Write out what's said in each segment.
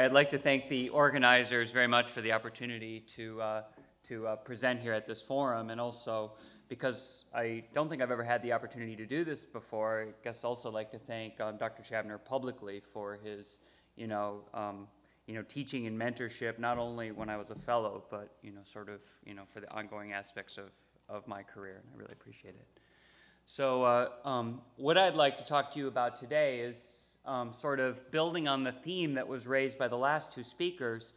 I'd like to thank the organizers very much for the opportunity to, uh, to uh, present here at this forum and also because I don't think I've ever had the opportunity to do this before, I guess also like to thank um, Dr. Chabner publicly for his, you know, um, you know, teaching and mentorship, not only when I was a fellow, but, you know, sort of, you know, for the ongoing aspects of, of my career, and I really appreciate it. So uh, um, what I'd like to talk to you about today is um, sort of building on the theme that was raised by the last two speakers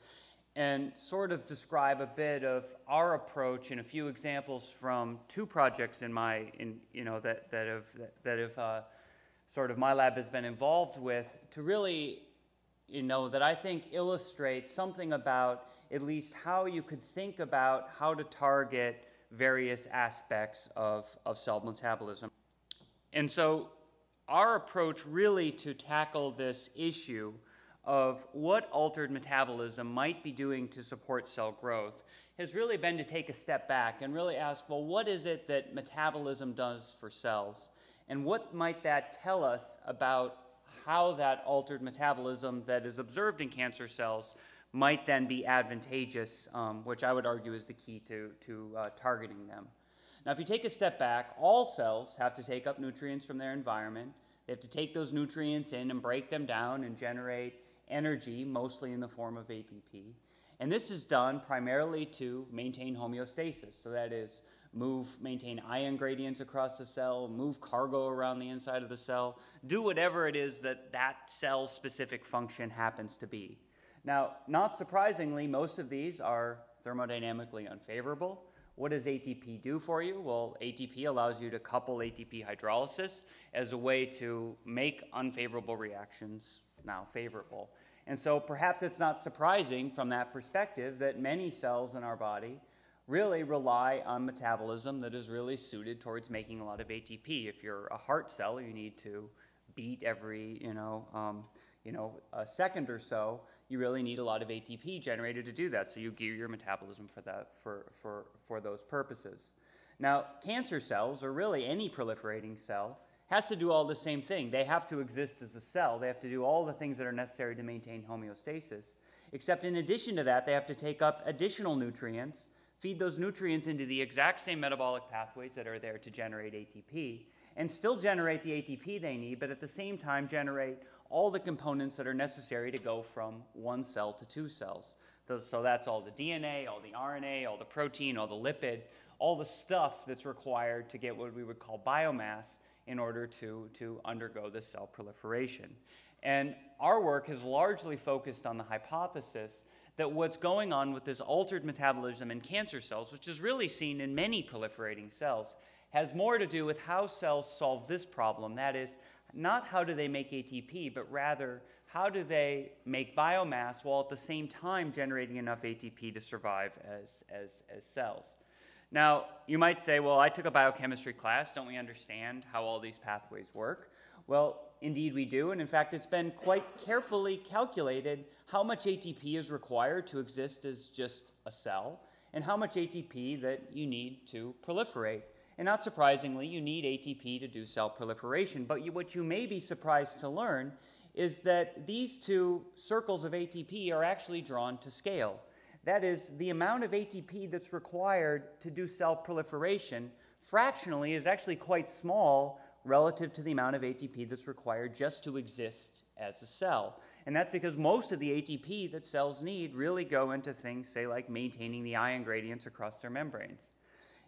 and sort of describe a bit of our approach and a few examples from two projects in my, in, you know, that, that have, that have uh, sort of my lab has been involved with to really, you know, that I think illustrate something about at least how you could think about how to target various aspects of, of cell metabolism. And so our approach really to tackle this issue of what altered metabolism might be doing to support cell growth has really been to take a step back and really ask, well, what is it that metabolism does for cells? And what might that tell us about how that altered metabolism that is observed in cancer cells might then be advantageous, um, which I would argue is the key to, to uh, targeting them. Now, if you take a step back, all cells have to take up nutrients from their environment. They have to take those nutrients in and break them down and generate energy, mostly in the form of ATP. And this is done primarily to maintain homeostasis. So that is move, maintain ion gradients across the cell, move cargo around the inside of the cell, do whatever it is that that cell specific function happens to be. Now, not surprisingly, most of these are thermodynamically unfavorable. What does ATP do for you? Well, ATP allows you to couple ATP hydrolysis as a way to make unfavorable reactions now favorable. And so perhaps it's not surprising from that perspective that many cells in our body really rely on metabolism that is really suited towards making a lot of ATP. If you're a heart cell, you need to beat every, you know, um, you know, a second or so, you really need a lot of ATP generated to do that. So you gear your metabolism for that, for, for, for those purposes. Now, cancer cells, or really any proliferating cell, has to do all the same thing. They have to exist as a cell. They have to do all the things that are necessary to maintain homeostasis. Except in addition to that, they have to take up additional nutrients, feed those nutrients into the exact same metabolic pathways that are there to generate ATP, and still generate the ATP they need, but at the same time generate all the components that are necessary to go from one cell to two cells. So, so, that's all the DNA, all the RNA, all the protein, all the lipid, all the stuff that's required to get what we would call biomass in order to, to undergo the cell proliferation. And our work has largely focused on the hypothesis that what's going on with this altered metabolism in cancer cells, which is really seen in many proliferating cells, has more to do with how cells solve this problem. That is, not how do they make ATP, but rather how do they make biomass while at the same time generating enough ATP to survive as, as, as cells. Now, you might say, well, I took a biochemistry class. Don't we understand how all these pathways work? Well, indeed we do. And in fact, it's been quite carefully calculated how much ATP is required to exist as just a cell and how much ATP that you need to proliferate. And not surprisingly, you need ATP to do cell proliferation. But you, what you may be surprised to learn is that these two circles of ATP are actually drawn to scale. That is, the amount of ATP that's required to do cell proliferation fractionally is actually quite small relative to the amount of ATP that's required just to exist as a cell. And that's because most of the ATP that cells need really go into things, say, like maintaining the ion gradients across their membranes.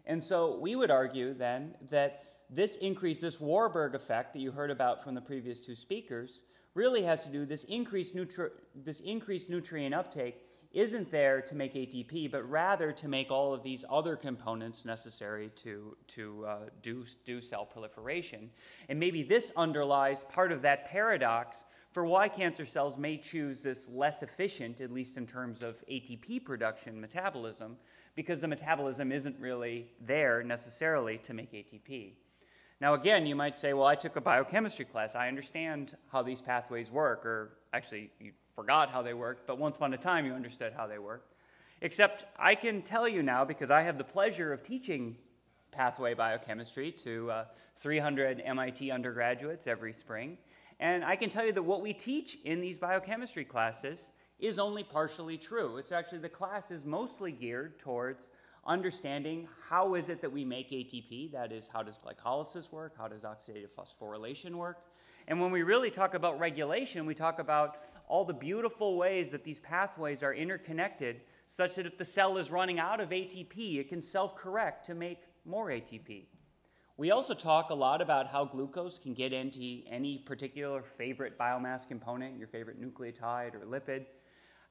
And so we would argue then that this increase, this Warburg effect that you heard about from the previous two speakers, really has to do this increased, nutri- this increased nutrient uptake isn't there to make ATP, but rather to make all of these other components necessary to, to uh, do, do cell proliferation. And maybe this underlies part of that paradox for why cancer cells may choose this less efficient, at least in terms of ATP production metabolism, because the metabolism isn't really there necessarily to make ATP. Now, again, you might say, well, I took a biochemistry class. I understand how these pathways work, or actually, you forgot how they work, but once upon a time you understood how they work. Except I can tell you now, because I have the pleasure of teaching pathway biochemistry to uh, 300 MIT undergraduates every spring. And I can tell you that what we teach in these biochemistry classes is only partially true. It's actually the class is mostly geared towards understanding how is it that we make ATP, that is, how does glycolysis work, how does oxidative phosphorylation work. And when we really talk about regulation, we talk about all the beautiful ways that these pathways are interconnected such that if the cell is running out of ATP, it can self correct to make more ATP. We also talk a lot about how glucose can get into any particular favorite biomass component, your favorite nucleotide or lipid.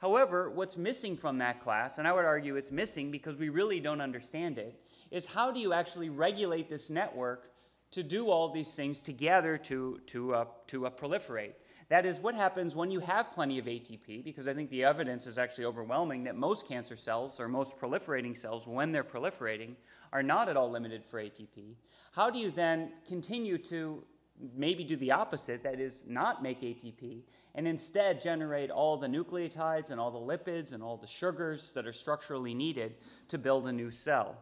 However, what's missing from that class, and I would argue it's missing because we really don't understand it, is how do you actually regulate this network to do all these things together to, to, uh, to uh, proliferate? That is, what happens when you have plenty of ATP, because I think the evidence is actually overwhelming that most cancer cells, or most proliferating cells, when they're proliferating, are not at all limited for ATP. How do you then continue to maybe do the opposite, that is, not make ATP, and instead generate all the nucleotides and all the lipids and all the sugars that are structurally needed to build a new cell.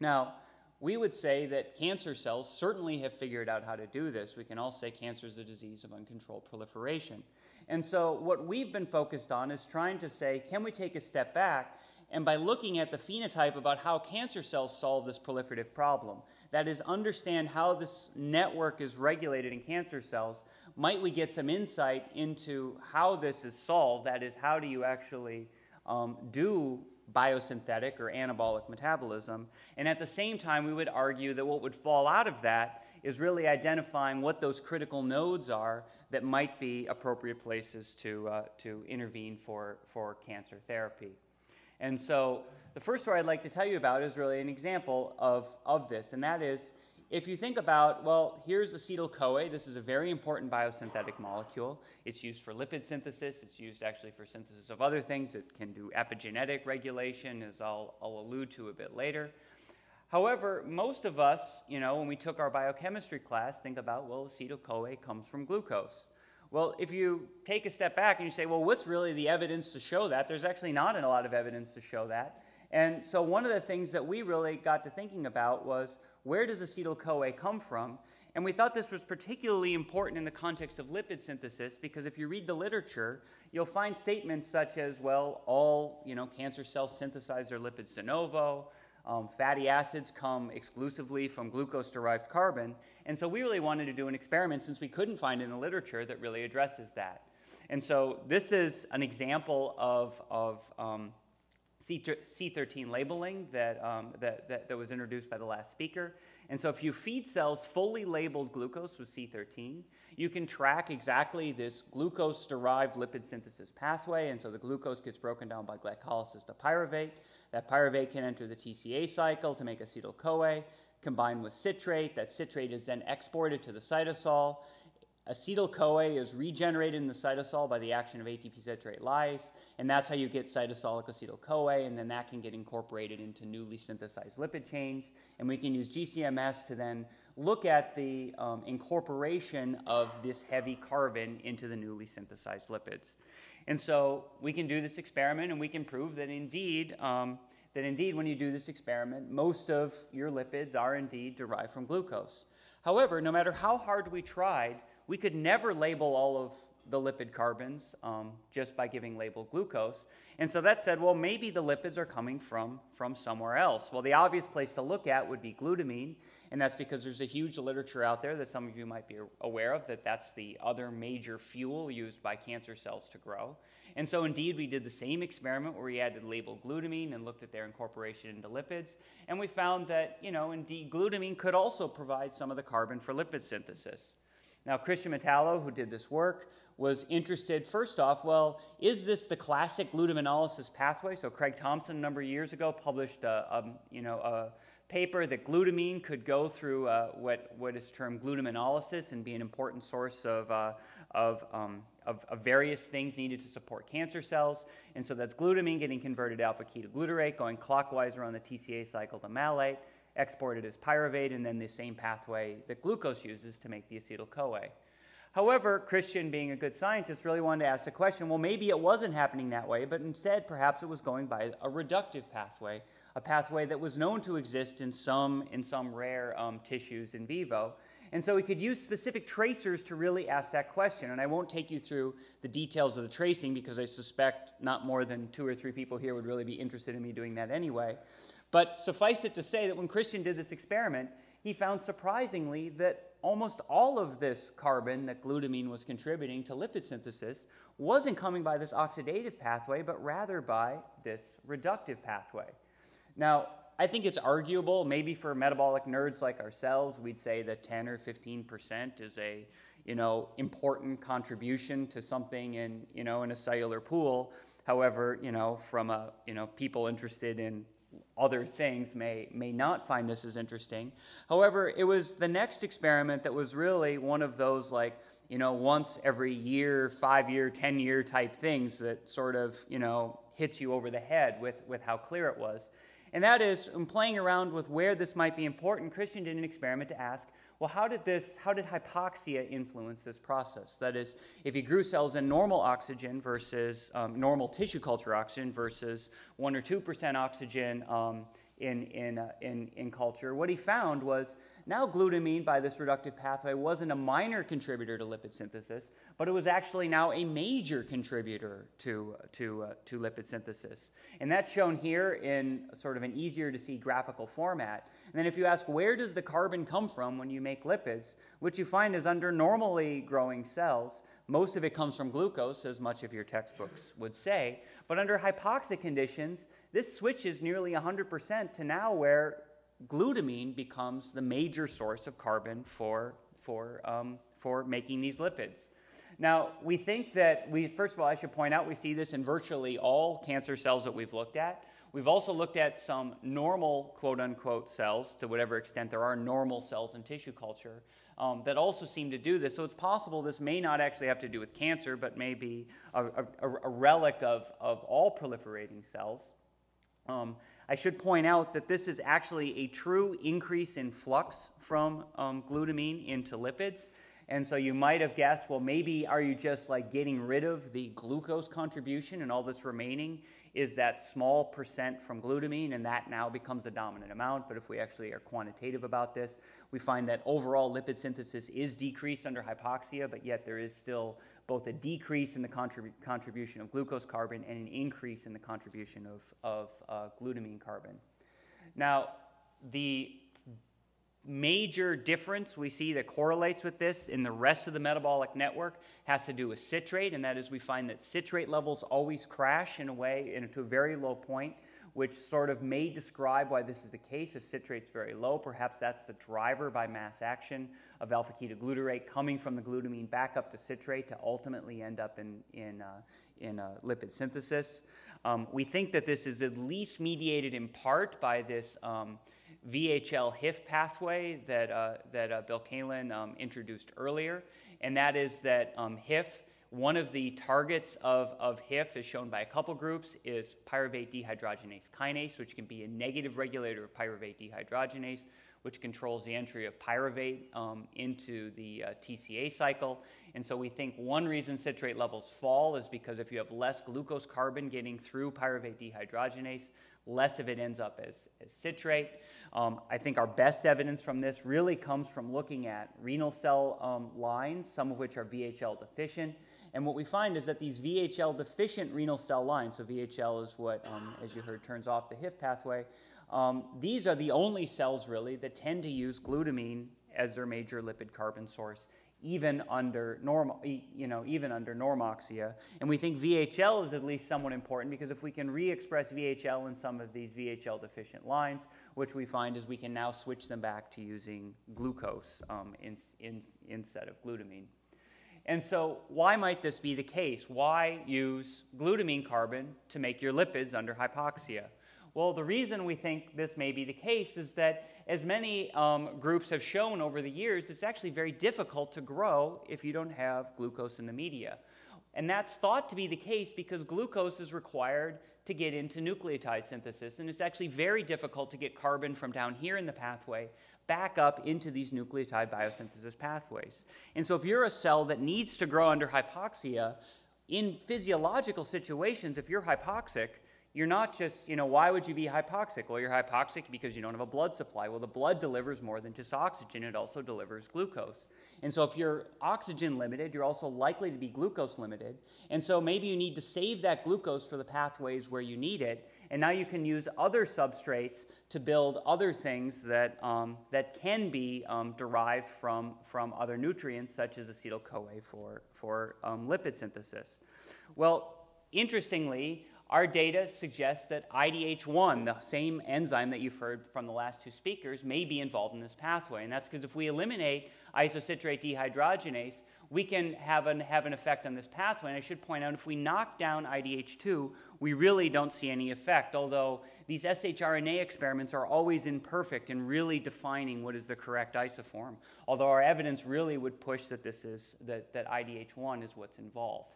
Now, we would say that cancer cells certainly have figured out how to do this. We can all say cancer is a disease of uncontrolled proliferation. And so, what we've been focused on is trying to say, can we take a step back and by looking at the phenotype about how cancer cells solve this proliferative problem. That is, understand how this network is regulated in cancer cells. Might we get some insight into how this is solved? That is, how do you actually um, do biosynthetic or anabolic metabolism? And at the same time, we would argue that what would fall out of that is really identifying what those critical nodes are that might be appropriate places to, uh, to intervene for, for cancer therapy. And so the first story I'd like to tell you about is really an example of, of this, and that is if you think about, well, here's acetyl CoA. This is a very important biosynthetic molecule. It's used for lipid synthesis. It's used actually for synthesis of other things. It can do epigenetic regulation, as I'll, I'll allude to a bit later. However, most of us, you know, when we took our biochemistry class, think about, well, acetyl CoA comes from glucose. Well, if you take a step back and you say, well, what's really the evidence to show that? There's actually not a lot of evidence to show that. And so one of the things that we really got to thinking about was where does acetyl CoA come from? And we thought this was particularly important in the context of lipid synthesis because if you read the literature, you'll find statements such as, well, all you know, cancer cells synthesize their lipids de novo. Um, fatty acids come exclusively from glucose derived carbon. And so we really wanted to do an experiment since we couldn't find in the literature that really addresses that. And so this is an example of, of um, C13 labeling that, um, that, that, that, was introduced by the last speaker. And so if you feed cells fully labeled glucose with C13, you can track exactly this glucose-derived lipid synthesis pathway. And so the glucose gets broken down by glycolysis to pyruvate. That pyruvate can enter the TCA cycle to make acetyl-CoA combined with citrate. That citrate is then exported to the cytosol. Acetyl-CoA is regenerated in the cytosol by the action of ATP citrate lyase, and that's how you get cytosolic acetyl-CoA, and then that can get incorporated into newly synthesized lipid chains. And we can use GCMS to then look at the um, incorporation of this heavy carbon into the newly synthesized lipids. And so we can do this experiment, and we can prove that indeed um, that indeed, when you do this experiment, most of your lipids are indeed derived from glucose. However, no matter how hard we tried, we could never label all of the lipid carbons um, just by giving label glucose. And so that said, well, maybe the lipids are coming from, from somewhere else. Well, the obvious place to look at would be glutamine, and that's because there's a huge literature out there that some of you might be aware of that that's the other major fuel used by cancer cells to grow. And so, indeed, we did the same experiment where we added labeled glutamine and looked at their incorporation into lipids. And we found that, you know, indeed, glutamine could also provide some of the carbon for lipid synthesis. Now, Christian Metallo, who did this work, was interested, first off, well, is this the classic glutaminolysis pathway? So, Craig Thompson, a number of years ago, published a, a you know, a paper that glutamine could go through uh, what, what is termed glutaminolysis and be an important source of, uh, of um, of, of, various things needed to support cancer cells. And so that's glutamine getting converted alpha ketoglutarate, going clockwise around the TCA cycle to malate, exported as pyruvate, and then the same pathway that glucose uses to make the acetyl CoA. However, Christian, being a good scientist, really wanted to ask the question well, maybe it wasn't happening that way, but instead, perhaps it was going by a reductive pathway, a pathway that was known to exist in some, in some rare um, tissues in vivo. And so we could use specific tracers to really ask that question. And I won't take you through the details of the tracing because I suspect not more than two or three people here would really be interested in me doing that anyway. But suffice it to say that when Christian did this experiment, he found surprisingly that almost all of this carbon that glutamine was contributing to lipid synthesis wasn't coming by this oxidative pathway, but rather by this reductive pathway. Now, I think it's arguable, maybe for metabolic nerds like ourselves, we'd say that 10 or 15% is a you know, important contribution to something in, you know, in a cellular pool. However, you know, from a, you know, people interested in other things may, may not find this as interesting. However, it was the next experiment that was really one of those like, you know, once every year, five year, 10 year type things that sort of, you know, hits you over the head with, with how clear it was. And that is, in playing around with where this might be important, Christian did an experiment to ask, well, how did this, how did hypoxia influence this process? That is, if you grew cells in normal oxygen versus um, normal tissue culture oxygen versus one or two percent oxygen um, in, in, uh, in, in culture, what he found was now glutamine by this reductive pathway wasn't a minor contributor to lipid synthesis, but it was actually now a major contributor to, to, uh, to lipid synthesis. And that's shown here in sort of an easier to see graphical format. And then if you ask where does the carbon come from when you make lipids, what you find is under normally growing cells, most of it comes from glucose, as much of your textbooks would say. But under hypoxic conditions, this switches nearly 100% to now where glutamine becomes the major source of carbon for, for, um, for making these lipids. Now, we think that we, first of all, I should point out, we see this in virtually all cancer cells that we've looked at. We've also looked at some normal, quote unquote, cells, to whatever extent there are normal cells in tissue culture, um, that also seem to do this. So it's possible this may not actually have to do with cancer, but may be a, a, a relic of, of all proliferating cells. Um, I should point out that this is actually a true increase in flux from um, glutamine into lipids. And so you might have guessed, well, maybe are you just like getting rid of the glucose contribution and all that's remaining is that small percent from glutamine and that now becomes the dominant amount. But if we actually are quantitative about this, we find that overall lipid synthesis is decreased under hypoxia, but yet there is still both a decrease in the contrib- contribution of glucose carbon and an increase in the contribution of, of uh, glutamine carbon. Now, the major difference we see that correlates with this in the rest of the metabolic network has to do with citrate, and that is we find that citrate levels always crash in a way into a very low point, which sort of may describe why this is the case. If citrate's very low, perhaps that's the driver by mass action of alpha ketoglutarate coming from the glutamine back up to citrate to ultimately end up in, in, uh, in uh, lipid synthesis. Um, we think that this is at least mediated in part by this. Um, VHL HIF pathway that, uh, that uh, Bill Kalin um, introduced earlier, and that is that um, HIF, one of the targets of, of HIF, is shown by a couple groups, is pyruvate dehydrogenase kinase, which can be a negative regulator of pyruvate dehydrogenase, which controls the entry of pyruvate um, into the uh, TCA cycle. And so we think one reason citrate levels fall is because if you have less glucose carbon getting through pyruvate dehydrogenase, less of it ends up as, as citrate. Um, I think our best evidence from this really comes from looking at renal cell um, lines, some of which are VHL deficient. And what we find is that these VHL deficient renal cell lines, so VHL is what, um, as you heard, turns off the HIF pathway, um, these are the only cells really that tend to use glutamine as their major lipid carbon source even under normal, you know, even under normoxia. And we think VHL is at least somewhat important because if we can re-express VHL in some of these VHL deficient lines, which we find is we can now switch them back to using glucose um, in, in, instead of glutamine. And so, why might this be the case? Why use glutamine carbon to make your lipids under hypoxia? Well, the reason we think this may be the case is that as many um, groups have shown over the years, it's actually very difficult to grow if you don't have glucose in the media. And that's thought to be the case because glucose is required to get into nucleotide synthesis. And it's actually very difficult to get carbon from down here in the pathway back up into these nucleotide biosynthesis pathways. And so if you're a cell that needs to grow under hypoxia, in physiological situations, if you're hypoxic, you're not just, you know, why would you be hypoxic? Well, you're hypoxic because you don't have a blood supply. Well, the blood delivers more than just oxygen, it also delivers glucose. And so, if you're oxygen limited, you're also likely to be glucose limited. And so, maybe you need to save that glucose for the pathways where you need it. And now you can use other substrates to build other things that, um, that can be um, derived from, from other nutrients, such as acetyl CoA for, for um, lipid synthesis. Well, interestingly, our data suggests that IDH1, the same enzyme that you've heard from the last two speakers, may be involved in this pathway. And that's because if we eliminate isocitrate dehydrogenase, we can have an, have an effect on this pathway. And I should point out, if we knock down IDH2, we really don't see any effect, although these shRNA experiments are always imperfect in really defining what is the correct isoform, although our evidence really would push that this is, that, that IDH1 is what's involved.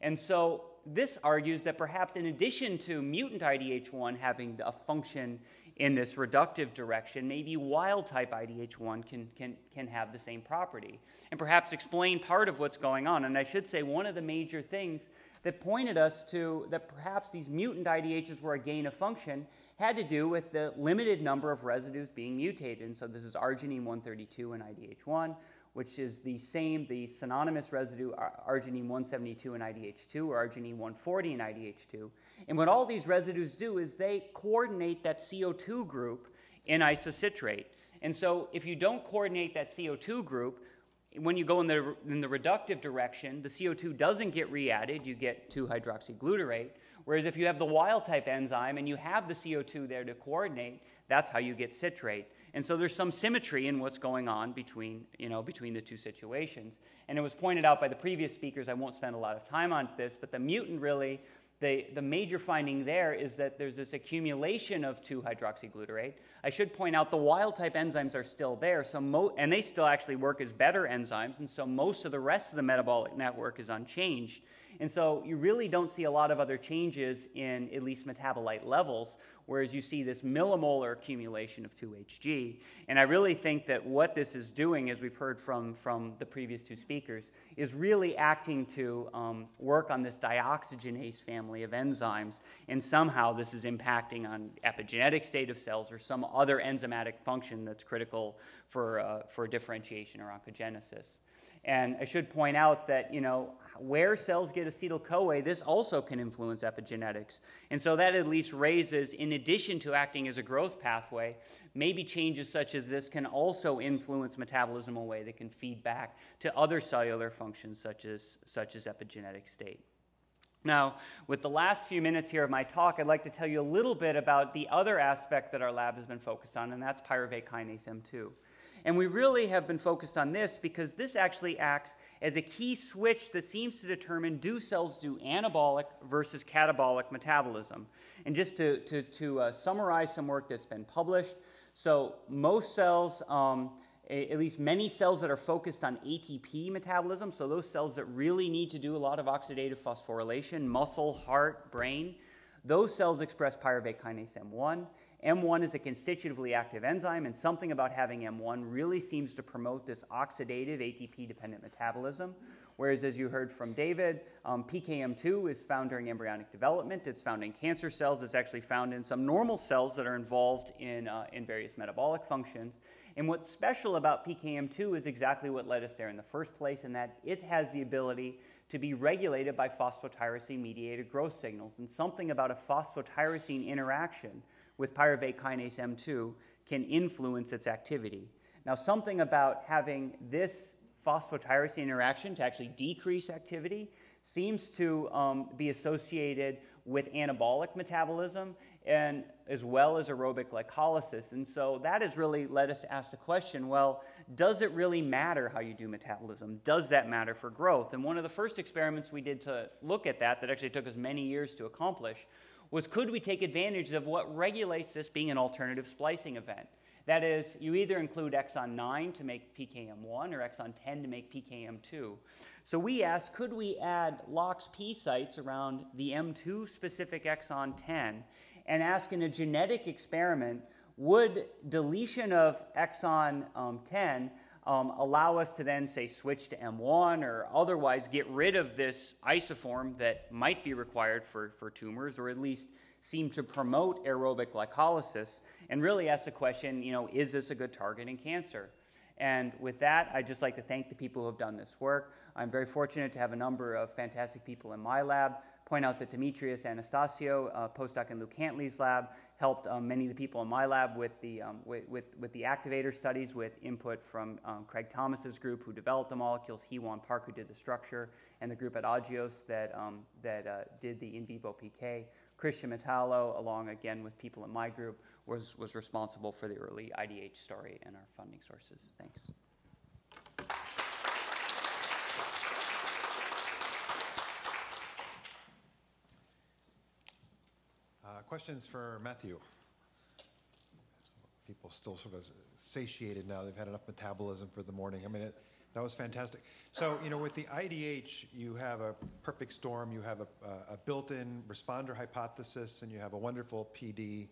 And so this argues that perhaps in addition to mutant IDH1 having a function in this reductive direction, maybe wild type IDH1 can, can, can have the same property and perhaps explain part of what's going on. And I should say, one of the major things that pointed us to that perhaps these mutant IDHs were a gain of function had to do with the limited number of residues being mutated. And so this is arginine 132 in IDH1, which is the same, the synonymous residue arginine 172 in IDH2 or arginine 140 in IDH2. And what all these residues do is they coordinate that CO2 group in isocitrate. And so if you don't coordinate that CO2 group, when you go in the, in the reductive direction, the CO2 doesn't get re-added, you get 2-hydroxyglutarate. Whereas if you have the wild type enzyme and you have the CO2 there to coordinate, that's how you get citrate. And so there's some symmetry in what's going on between, you know, between the two situations. And it was pointed out by the previous speakers, I won't spend a lot of time on this, but the mutant really, the, the major finding there is that there's this accumulation of 2-hydroxyglutarate. I should point out the wild type enzymes are still there, so and they still actually work as better enzymes, and so most of the rest of the metabolic network is unchanged. And so you really don't see a lot of other changes in at least metabolite levels, whereas you see this millimolar accumulation of 2-HG. And I really think that what this is doing, as we've heard from, from the previous two speakers, is really acting to um, work on this dioxygenase family of enzymes, and somehow this is impacting on epigenetic state of cells or some other enzymatic function that's critical for, uh, for differentiation or oncogenesis. And I should point out that, you know, where cells get acetyl-CoA, this also can influence epigenetics. And so that at least raises, in addition to acting as a growth pathway, maybe changes such as this can also influence metabolism in a way that can feed back to other cellular functions such as, such as epigenetic state. Now, with the last few minutes here of my talk, I'd like to tell you a little bit about the other aspect that our lab has been focused on, and that's pyruvate kinase M2. And we really have been focused on this because this actually acts as a key switch that seems to determine do cells do anabolic versus catabolic metabolism. And just to, to, to uh, summarize some work that's been published, so most cells, um, at least many cells that are focused on ATP metabolism, so those cells that really need to do a lot of oxidative phosphorylation, muscle, heart, brain, those cells express pyruvate kinase M1. M1 is a constitutively active enzyme, and something about having M1 really seems to promote this oxidative ATP dependent metabolism. Whereas, as you heard from David, um, PKM2 is found during embryonic development. It's found in cancer cells. It's actually found in some normal cells that are involved in, uh, in various metabolic functions. And what's special about PKM2 is exactly what led us there in the first place, in that it has the ability to be regulated by phosphotyrosine mediated growth signals. And something about a phosphotyrosine interaction with pyruvate kinase M2 can influence its activity. Now, something about having this phosphotyrosine interaction to actually decrease activity seems to um, be associated with anabolic metabolism and as well as aerobic glycolysis. And so that has really led us to ask the question well, does it really matter how you do metabolism? Does that matter for growth? And one of the first experiments we did to look at that, that actually took us many years to accomplish, was could we take advantage of what regulates this being an alternative splicing event? That is, you either include exon 9 to make PKM1 or exon 10 to make PKM2. So we asked, could we add LOXP sites around the M2 specific exon 10 and ask in a genetic experiment, would deletion of exon um, 10 um, allow us to then say switch to M1 or otherwise get rid of this isoform that might be required for, for tumors or at least seem to promote aerobic glycolysis and really ask the question, you know, is this a good target in cancer? And with that, I'd just like to thank the people who have done this work. I'm very fortunate to have a number of fantastic people in my lab. Point out that Demetrius Anastasio, a postdoc in Luke Cantley's lab, helped um, many of the people in my lab with the, um, with, with, with, the activator studies with input from um, Craig Thomas's group who developed the molecules, Heewon Park who did the structure, and the group at Agios that, um, that uh, did the in vivo PK. Christian Metallo, along again with people in my group, was, was responsible for the early IDH story and our funding sources. Thanks. Questions for Matthew? People still sort of satiated now. They've had enough metabolism for the morning. I mean, it, that was fantastic. So, you know, with the IDH, you have a perfect storm. You have a, a built-in responder hypothesis, and you have a wonderful PD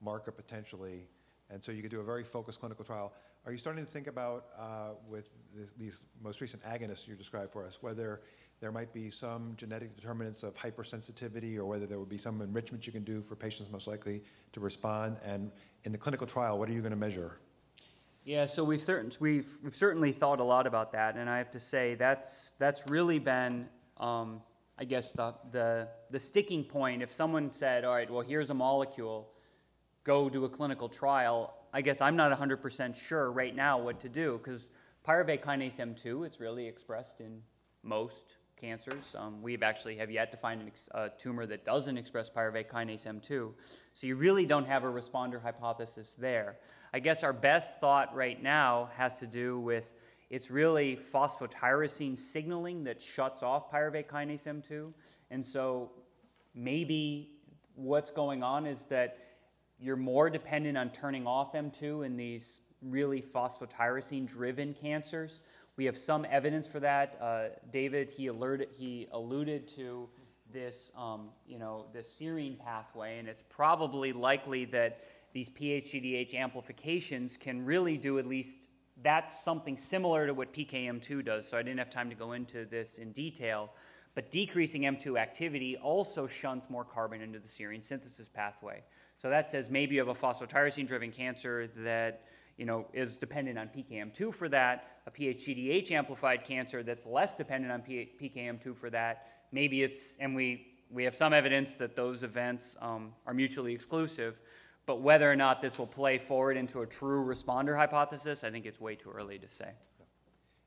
marker potentially. And so you could do a very focused clinical trial. Are you starting to think about, uh, with this, these most recent agonists you described for us, whether there might be some genetic determinants of hypersensitivity or whether there would be some enrichment you can do for patients most likely to respond? And in the clinical trial, what are you going to measure? Yeah, so we've, certain, we've, we've certainly thought a lot about that, and I have to say that's, that's really been, um, I guess, the, the, the sticking point. If someone said, all right, well, here's a molecule, go do a clinical trial, I guess I'm not 100% sure right now what to do because pyruvate kinase M2, it's really expressed in most cancers. Um, we actually have yet to find a tumor that doesn't express pyruvate kinase M2. So you really don't have a responder hypothesis there. I guess our best thought right now has to do with it's really phosphotyrosine signaling that shuts off pyruvate kinase M2. And so maybe what's going on is that you're more dependent on turning off M2 in these really phosphotyrosine driven cancers. We have some evidence for that. Uh, David, he, alerted, he alluded to this, um, you know, this serine pathway, and it's probably likely that these PHGDH amplifications can really do at least that's something similar to what PKM2 does. So I didn't have time to go into this in detail. But decreasing M2 activity also shunts more carbon into the serine synthesis pathway. So that says maybe you have a phosphotyrosine-driven cancer that you know, is dependent on PKM2 for that, a PHGDH amplified cancer that's less dependent on P- PKM2 for that. Maybe it's, and we, we have some evidence that those events um, are mutually exclusive, but whether or not this will play forward into a true responder hypothesis, I think it's way too early to say.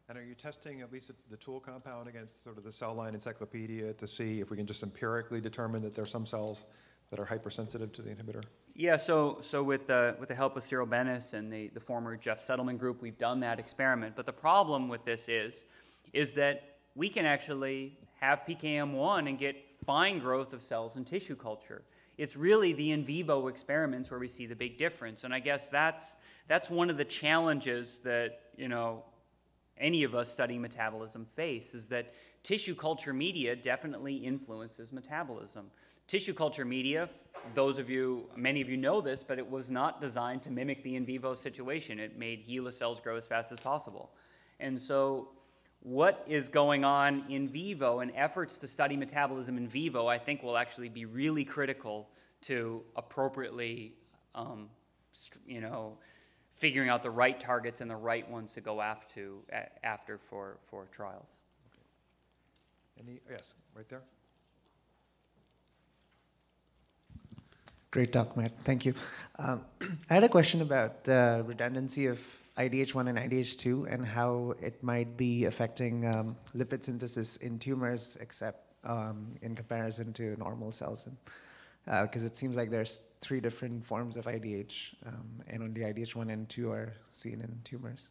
And are you testing at least the tool compound against sort of the cell line encyclopedia to see if we can just empirically determine that there are some cells that are hypersensitive to the inhibitor? Yeah, so, so with, the, with the help of Cyril Bennis and the, the former Jeff Settlement group, we've done that experiment. But the problem with this is, is that we can actually have PKM1 and get fine growth of cells in tissue culture. It's really the in vivo experiments where we see the big difference. And I guess that's, that's one of the challenges that, you know, any of us studying metabolism face is that tissue culture media definitely influences metabolism. Tissue culture media, those of you, many of you know this, but it was not designed to mimic the in vivo situation. It made HeLa cells grow as fast as possible. And so, what is going on in vivo and efforts to study metabolism in vivo, I think, will actually be really critical to appropriately, um, you know, figuring out the right targets and the right ones to go after, after for, for trials. Okay. Any, yes, right there. Great talk, Matt. Thank you. Um, I had a question about the redundancy of IDH1 and IDH2 and how it might be affecting um, lipid synthesis in tumors, except um, in comparison to normal cells. Because uh, it seems like there's three different forms of IDH, um, and only IDH1 and 2 are seen in tumors.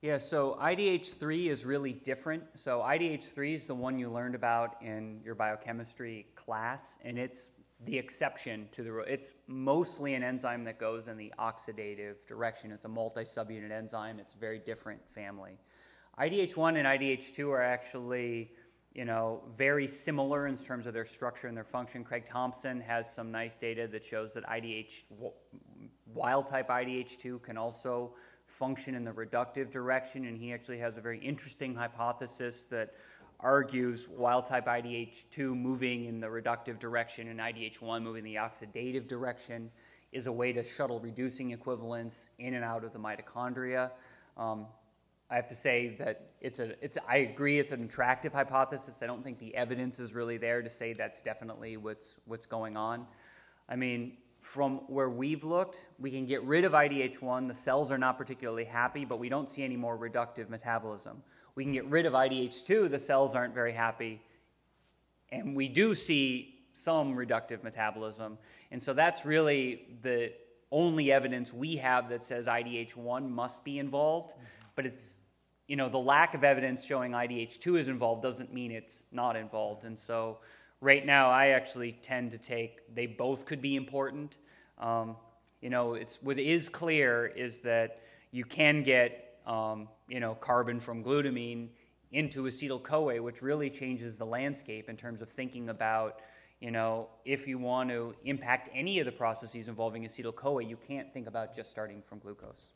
Yeah, so IDH3 is really different. So IDH3 is the one you learned about in your biochemistry class, and it's the exception to the rule. It's mostly an enzyme that goes in the oxidative direction. It's a multi-subunit enzyme. It's a very different family. IDH1 and IDH2 are actually, you know, very similar in terms of their structure and their function. Craig Thompson has some nice data that shows that IDH wild type IDH2 can also function in the reductive direction, and he actually has a very interesting hypothesis that argues wild type IDH2 moving in the reductive direction and IDH1 moving in the oxidative direction is a way to shuttle reducing equivalents in and out of the mitochondria. Um, I have to say that it's a, it's, I agree it's an attractive hypothesis. I don't think the evidence is really there to say that's definitely what's, what's going on. I mean, from where we've looked, we can get rid of IDH1. The cells are not particularly happy, but we don't see any more reductive metabolism. We can get rid of IDH2. The cells aren't very happy, and we do see some reductive metabolism. And so that's really the only evidence we have that says IDH1 must be involved. But it's, you know, the lack of evidence showing IDH2 is involved doesn't mean it's not involved. And so right now, I actually tend to take they both could be important. Um, you know, it's what is clear is that you can get um, you know carbon from glutamine into acetyl CoA, which really changes the landscape in terms of thinking about you know if you want to impact any of the processes involving acetyl CoA, you can't think about just starting from glucose.